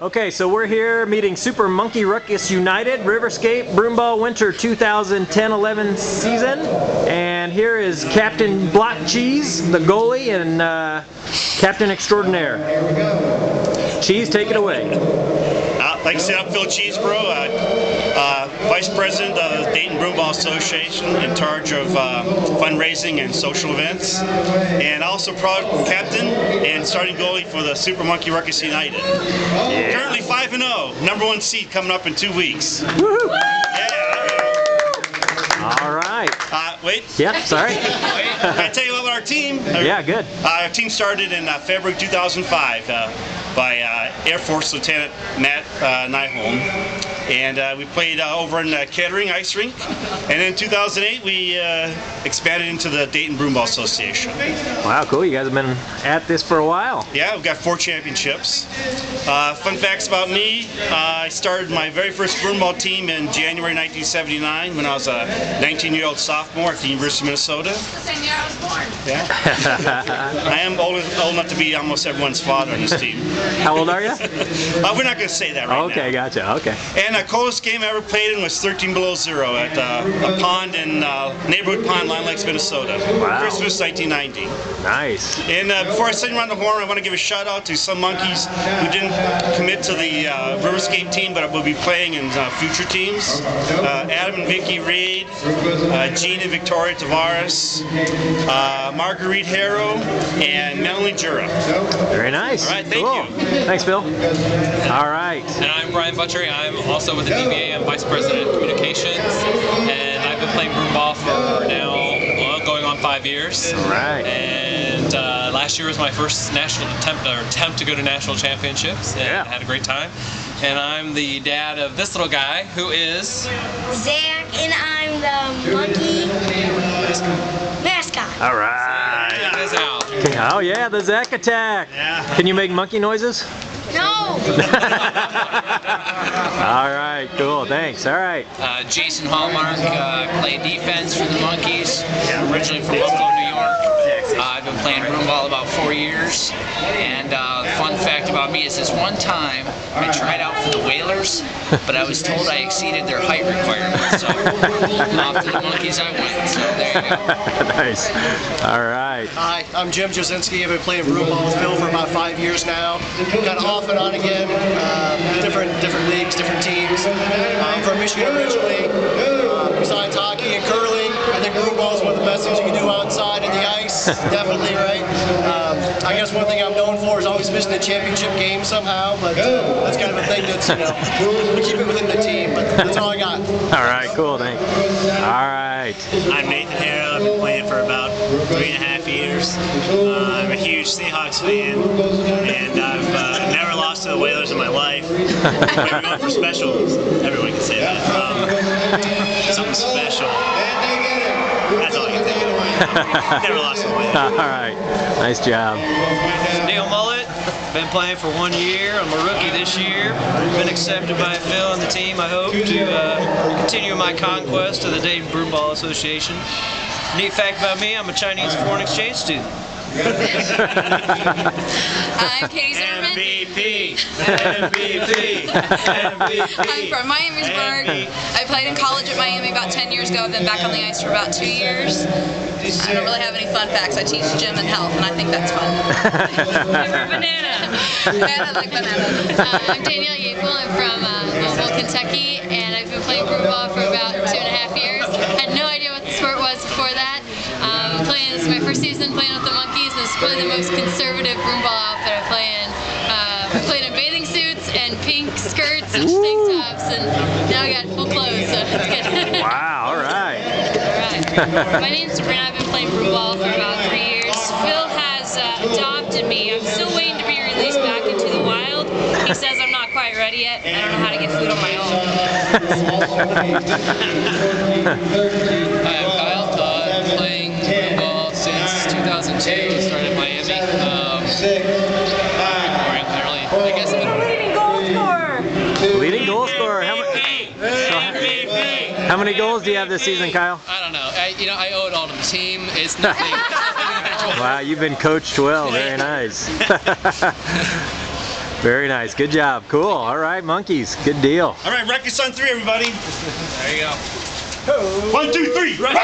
Okay, so we're here meeting Super Monkey Ruckus United RiverScape Broomball Winter 2010-11 season, and here is Captain Block Cheese, the goalie, and uh, Captain Extraordinaire. Cheese, take it away. Like I said, I'm Phil Cheesebro, uh, uh, Vice President of the Dayton Broomball Association, in charge of uh, fundraising and social events, and also proud captain and starting goalie for the Super Monkey Ruckus United. Currently 5 and 0, number one seed coming up in two weeks. Yeah. All right. Uh, wait. Yeah, sorry. Can I tell you about our team? Yeah, good. Uh, our team started in uh, February 2005 uh, by uh, Air Force Lieutenant Matt uh, Nyholm. And uh, we played uh, over in uh, Kettering Ice Rink. And in 2008, we uh, expanded into the Dayton Broomball Association. Wow, cool. You guys have been at this for a while. Yeah, we've got four championships. Uh, fun facts about me, uh, I started my very first broomball team in January 1979 when I was a 19-year-old sophomore at the University of Minnesota. Same year I was born. Yeah. I am old, old enough to be almost everyone's father on this team. How old are you? Uh, we're not going to say that right Okay, now. gotcha. Okay. And the coldest game I ever played in was 13 below zero at uh, a pond in uh, neighborhood pond, Lino Lakes, Minnesota. Wow. Christmas 1990. Nice. And uh, before I send you around the horn, I want to give a shout out to some monkeys who didn't commit to the uh, RiverScape team, but will be playing in uh, future teams. Uh, Adam and Vicky Reed, uh, Gene and Victoria Tavares, uh, Marguerite Harrow, and Melanie Jura. Very nice. All right, thank cool. you. Thanks, Bill. All right. And I'm Brian Butchery. I'm also with the DBA. I'm Vice President of Communications. And I've been playing broomball for now, well, going on five years. All right. And uh, last year was my first national attempt, or attempt to go to national championships. And Yeah. had a great time. And I'm the dad of this little guy who is. Zach, and I'm the monkey mascot. All right. Check this out. Oh yeah, the Zack attack. Yeah. Can you make monkey noises? No! All right, cool. Thanks. All right. Uh, Jason Hallmark, uh, play defense for the Monkeys, originally from Buffalo, New York. Uh, I've been playing broomball about four years, and uh, fun fact about me is this one time I tried out for the Whalers, but I was told I exceeded their height requirements, so off to the Monkeys I went. So there you go. nice. All right. Hi, I'm Jim Jasinski. I've been playing broomball with Phil for about five years now. Kind of off and on again, uh, different different leagues, different teams. Uh, I'm from Michigan originally. Uh, besides hockey and curling, I think broomball is one of the best things you can do outside in the ice. Definitely, right? Um, I guess one thing I'm known for is always missing the championship game somehow, but uh, that's kind of a thing that's, you know, we keep it within the team, but that's all I got. All right. Cool. Thanks. All right. I'm Nathan Harrow. I've been playing for about three and a half years. Uh, I'm a huge Seahawks fan, and I've uh, never lost to the Whalers in my life. We're going for specials. Everyone can say that. Um, something special. That's all I can think of. Never lost to the Whalers. All right. Nice job. Dale Mullet, been playing for one year. I'm a rookie this year. Been accepted by Phil and the team. I hope to uh, continue my conquest of the Dayton Broomball Association. Neat fact about me, I'm a Chinese foreign exchange student. I'm Katie Zimmerman. MVP! MVP! MVP! I'm from Miamisburg. I played in college at Miami about 10 years ago. I've been back on the ice for about two years. I don't really have any fun facts. I teach gym and health, and I think that's fun. banana. I like banana. Uh, I'm Danielle Yapel. I'm from uh, Louisville, Kentucky, and I've been playing broomball for about two and a half years. Had no idea what the sport was before that. Um, playing this is my first season playing with the Monkeys. This is probably the most conservative broomball outfit I play in. Uh, I played in bathing suits and pink skirts and tank tops, and now I got full clothes, so it's good. Wow. My name's Sabrina. I've been playing broomball for about three years. Phil has uh, adopted me. I'm still waiting to be released back into the wild. He says I'm not quite ready yet. I don't know how to get food on my own. Hi, I'm Kyle Todd. Playing broomball since 2002. Started in Miami. Um, how many goals do you have this season, Kyle? I don't know. I, you know, I owe it all to the team. It's nothing. individual. Wow, you've been coached well. Very nice. Very nice. Good job. Cool. All right, monkeys. Good deal. All right, Ruckus on three, everybody. There you go. One, two, three. Ruckus!